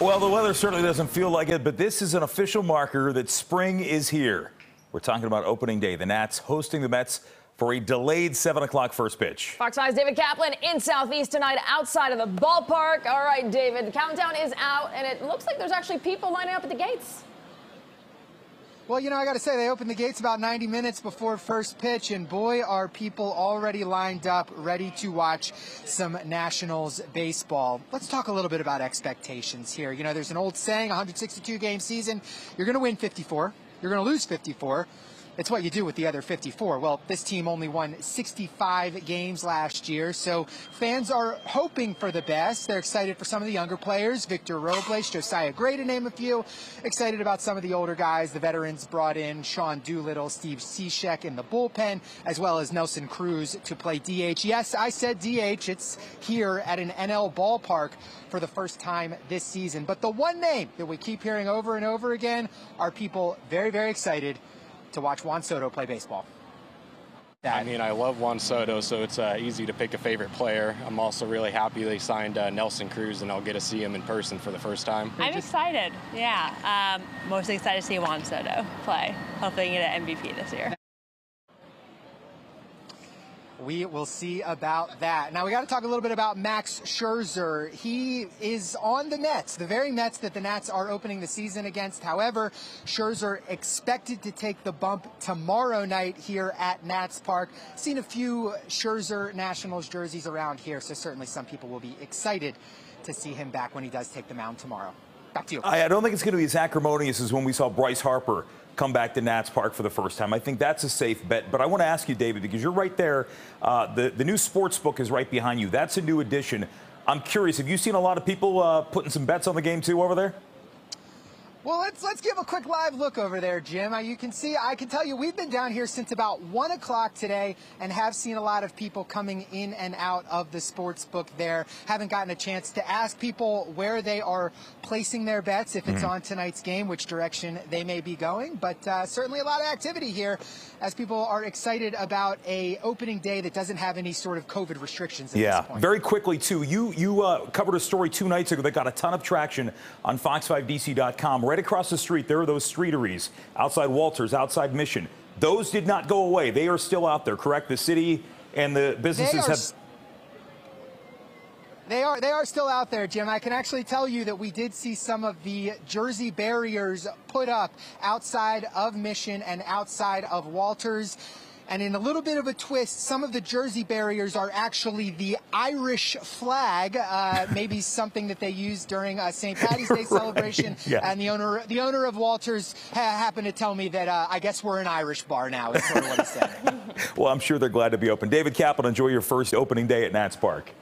Well, the weather certainly doesn't feel like it, but this is an official marker that spring is here. We're talking about opening day. The Nats hosting the Mets for a delayed 7 o'clock first pitch. Fox 5's David Kaplan in Southeast tonight outside of the ballpark. All right, David, the countdown is out, and it looks like there's actually people lining up at the gates. Well, you know, I got to say, they opened the gates about 90 minutes before first pitch, and boy, are people already lined up, ready to watch some Nationals baseball. Let's talk a little bit about expectations here. You know, there's an old saying 162 game season, you're going to win 54, you're going to lose 54. It's what you do with the other 54. Well, this team only won 65 games last year, so fans are hoping for the best. They're excited for some of the younger players, Victor Robles, Josiah Gray, to name a few. Excited about some of the older guys, the veterans brought in, Sean Doolittle, Steve Cishek in the bullpen, as well as Nelson Cruz to play DH. Yes, I said DH. It's here at an NL ballpark for the first time this season. But the one name that we keep hearing over and over again are people very, very excited to watch Juan Soto play baseball. I mean, I love Juan Soto, so it's uh, easy to pick a favorite player. I'm also really happy they signed uh, Nelson Cruz, and I'll get to see him in person for the first time. I'm excited, yeah. Um, mostly excited to see Juan Soto play. Hopefully, he get an MVP this year. We will see about that. Now we got to talk a little bit about Max Scherzer. He is on the Mets, the very Mets that the Nats are opening the season against. However, Scherzer expected to take the bump tomorrow night here at Nats Park. Seen a few Scherzer Nationals jerseys around here, so certainly some people will be excited to see him back when he does take the mound tomorrow. Back to you. I, don't think it's going to be as acrimonious as when we saw Bryce Harper come back to Nats Park for the first time. I think that's a safe bet. But I want to ask you, David, because you're right there. Uh, the, the new sports book is right behind you. That's a new addition. I'm curious, have you seen a lot of people uh, putting some bets on the game too over there? Well, let's let's give a quick live look over there, Jim. Uh, you can see, I can tell you, we've been down here since about one o'clock today, and have seen a lot of people coming in and out of the sports book there. Haven't gotten a chance to ask people where they are placing their bets, if it's mm. on tonight's game, which direction they may be going. But uh, certainly a lot of activity here, as people are excited about a opening day that doesn't have any sort of COVID restrictions. yeah, very quickly too. You you uh, covered a story two nights ago that got a ton of traction on Fox5DC.com right across the street, there are those streeteries outside Walters, outside Mission. Those did not go away. They are still out there, correct? The city and the businesses have. They are they are still out there, Jim. I can actually tell you that we did see some of the Jersey barriers put up outside of Mission and outside of Walters. And in a little bit of a twist, some of the jersey barriers are actually the Irish flag, uh, maybe something that they use during a St. Patty's Day right. celebration. Yeah. And the owner, the owner of Walters ha happened to tell me that uh, I guess we're an Irish bar now. Is sort of what he said. well, I'm sure they're glad to be open. David Kaplan, enjoy your first opening day at Nats Park.